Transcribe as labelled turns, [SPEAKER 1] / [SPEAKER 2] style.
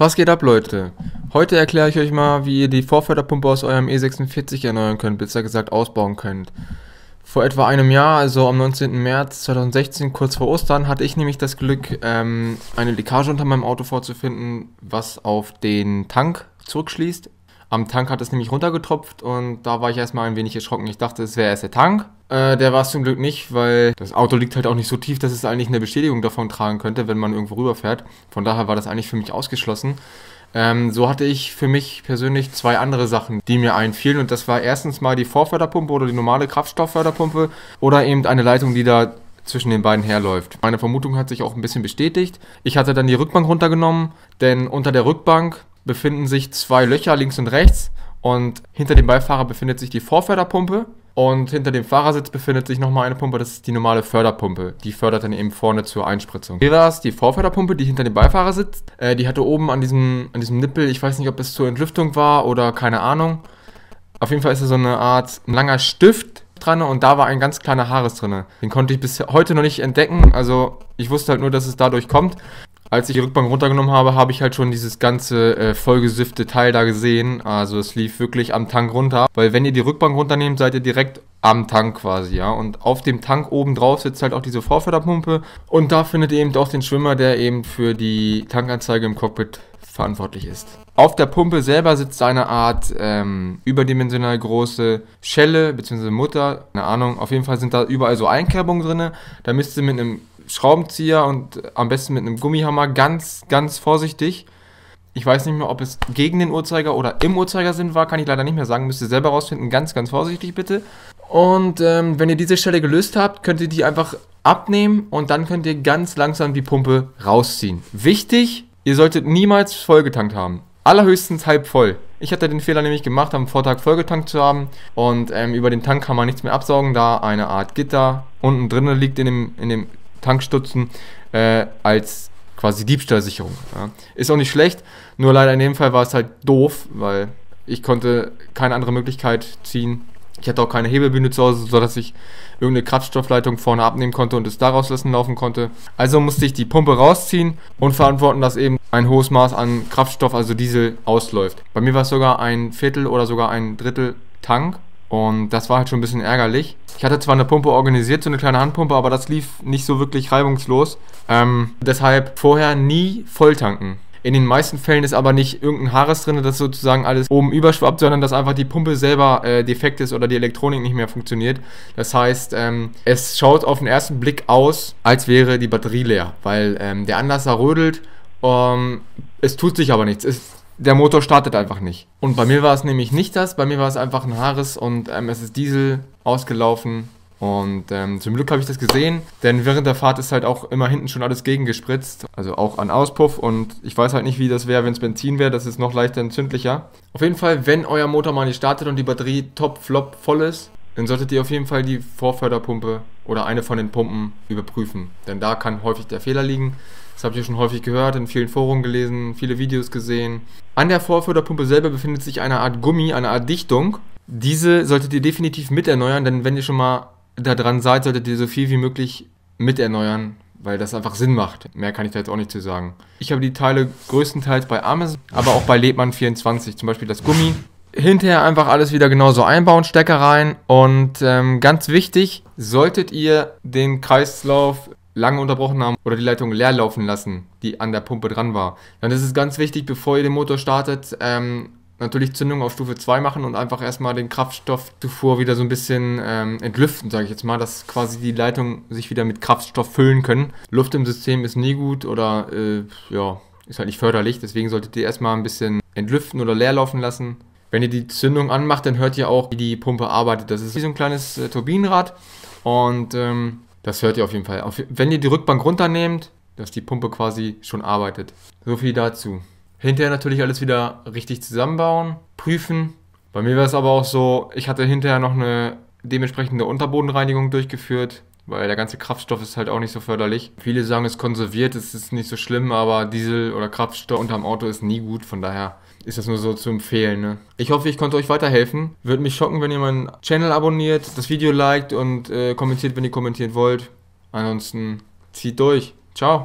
[SPEAKER 1] Was geht ab, Leute? Heute erkläre ich euch mal, wie ihr die Vorförderpumpe aus eurem E46 erneuern könnt, besser gesagt ausbauen könnt. Vor etwa einem Jahr, also am 19. März 2016, kurz vor Ostern, hatte ich nämlich das Glück, ähm, eine Leckage unter meinem Auto vorzufinden, was auf den Tank zurückschließt. Am Tank hat es nämlich runtergetropft und da war ich erstmal ein wenig erschrocken. Ich dachte, es wäre erst der Tank. Äh, der war es zum Glück nicht, weil das Auto liegt halt auch nicht so tief, dass es eigentlich eine Bestätigung davon tragen könnte, wenn man irgendwo rüberfährt. Von daher war das eigentlich für mich ausgeschlossen. Ähm, so hatte ich für mich persönlich zwei andere Sachen, die mir einfielen. Und das war erstens mal die Vorförderpumpe oder die normale Kraftstoffförderpumpe oder eben eine Leitung, die da zwischen den beiden herläuft. Meine Vermutung hat sich auch ein bisschen bestätigt. Ich hatte dann die Rückbank runtergenommen, denn unter der Rückbank befinden sich zwei Löcher links und rechts und hinter dem Beifahrer befindet sich die Vorförderpumpe und hinter dem Fahrersitz befindet sich nochmal eine Pumpe, das ist die normale Förderpumpe. Die fördert dann eben vorne zur Einspritzung. Hier war es die Vorförderpumpe, die hinter dem Beifahrer sitzt. Äh, die hatte oben an diesem, an diesem Nippel, ich weiß nicht, ob es zur Entlüftung war oder keine Ahnung. Auf jeden Fall ist da so eine Art langer Stift dran und da war ein ganz kleiner Haares drin. Den konnte ich bis heute noch nicht entdecken. Also ich wusste halt nur, dass es dadurch kommt als ich die Rückbank runtergenommen habe, habe ich halt schon dieses ganze äh, vollgesüffte Teil da gesehen. Also es lief wirklich am Tank runter. Weil wenn ihr die Rückbank runternehmt, seid ihr direkt am Tank quasi, ja. Und auf dem Tank oben drauf sitzt halt auch diese Vorförderpumpe. Und da findet ihr eben auch den Schwimmer, der eben für die Tankanzeige im Cockpit verantwortlich ist. Auf der Pumpe selber sitzt eine Art ähm, überdimensional große Schelle bzw. Mutter, keine Ahnung. Auf jeden Fall sind da überall so Einkerbungen drin. Da müsst ihr mit einem Schraubenzieher und am besten mit einem Gummihammer ganz, ganz vorsichtig. Ich weiß nicht mehr, ob es gegen den Uhrzeiger oder im Uhrzeigersinn war, kann ich leider nicht mehr sagen. Müsst ihr selber rausfinden. Ganz, ganz vorsichtig bitte. Und ähm, wenn ihr diese Stelle gelöst habt, könnt ihr die einfach abnehmen und dann könnt ihr ganz langsam die Pumpe rausziehen. Wichtig, ihr solltet niemals vollgetankt haben. Allerhöchstens halb voll. Ich hatte den Fehler nämlich gemacht, am Vortag vollgetankt zu haben und ähm, über den Tank kann man nichts mehr absaugen, da eine Art Gitter unten drinnen liegt in dem, in dem Tankstutzen äh, als quasi Diebstahlsicherung. Ja. Ist auch nicht schlecht, nur leider in dem Fall war es halt doof, weil ich konnte keine andere Möglichkeit ziehen. Ich hatte auch keine Hebelbühne zu Hause, sodass ich irgendeine Kraftstoffleitung vorne abnehmen konnte und es daraus lassen laufen konnte. Also musste ich die Pumpe rausziehen und verantworten, dass eben ein hohes Maß an Kraftstoff, also Diesel, ausläuft. Bei mir war es sogar ein Viertel oder sogar ein Drittel Tank und das war halt schon ein bisschen ärgerlich. Ich hatte zwar eine Pumpe organisiert, so eine kleine Handpumpe, aber das lief nicht so wirklich reibungslos. Ähm, deshalb vorher nie volltanken. In den meisten Fällen ist aber nicht irgendein Haares drin, das sozusagen alles oben überschwappt, sondern dass einfach die Pumpe selber äh, defekt ist oder die Elektronik nicht mehr funktioniert. Das heißt, ähm, es schaut auf den ersten Blick aus, als wäre die Batterie leer, weil ähm, der Anlasser rödelt. Ähm, es tut sich aber nichts. Es, der Motor startet einfach nicht. Und bei mir war es nämlich nicht das, bei mir war es einfach ein Haares und ähm, es ist Diesel ausgelaufen. Und ähm, zum Glück habe ich das gesehen, denn während der Fahrt ist halt auch immer hinten schon alles gegengespritzt, also auch an Auspuff. Und ich weiß halt nicht, wie das wäre, wenn es Benzin wäre, das ist noch leichter entzündlicher. Auf jeden Fall, wenn euer Motor mal nicht startet und die Batterie top, flop voll ist, dann solltet ihr auf jeden Fall die Vorförderpumpe oder eine von den Pumpen überprüfen. Denn da kann häufig der Fehler liegen. Das habe ich schon häufig gehört, in vielen Foren gelesen, viele Videos gesehen. An der Vorförderpumpe selber befindet sich eine Art Gummi, eine Art Dichtung. Diese solltet ihr definitiv mit erneuern, denn wenn ihr schon mal da dran seid, solltet ihr so viel wie möglich mit erneuern, weil das einfach Sinn macht. Mehr kann ich da jetzt auch nicht zu sagen. Ich habe die Teile größtenteils bei Amazon, aber auch bei Lebmann24, zum Beispiel das Gummi. Hinterher einfach alles wieder genauso einbauen, Stecker rein und ähm, ganz wichtig, solltet ihr den Kreislauf lange unterbrochen haben oder die Leitung leer laufen lassen, die an der Pumpe dran war, dann ist es ganz wichtig, bevor ihr den Motor startet, ähm, natürlich Zündung auf Stufe 2 machen und einfach erstmal den Kraftstoff zuvor wieder so ein bisschen ähm, entlüften, sage ich jetzt mal, dass quasi die Leitungen sich wieder mit Kraftstoff füllen können. Luft im System ist nie gut oder äh, ja, ist halt nicht förderlich, deswegen solltet ihr erstmal ein bisschen entlüften oder leer laufen lassen. Wenn ihr die Zündung anmacht, dann hört ihr auch, wie die Pumpe arbeitet. Das ist wie so ein kleines äh, Turbinenrad und ähm, das hört ihr auf jeden Fall. Auf, wenn ihr die Rückbank runternehmt, dass die Pumpe quasi schon arbeitet. So viel dazu. Hinterher natürlich alles wieder richtig zusammenbauen, prüfen. Bei mir war es aber auch so, ich hatte hinterher noch eine dementsprechende Unterbodenreinigung durchgeführt, weil der ganze Kraftstoff ist halt auch nicht so förderlich. Viele sagen, es konserviert, es ist nicht so schlimm, aber Diesel oder Kraftstoff unterm Auto ist nie gut, von daher ist das nur so zu empfehlen. Ne? Ich hoffe, ich konnte euch weiterhelfen. Würde mich schocken, wenn ihr meinen Channel abonniert, das Video liked und äh, kommentiert, wenn ihr kommentieren wollt. Ansonsten zieht durch. Ciao.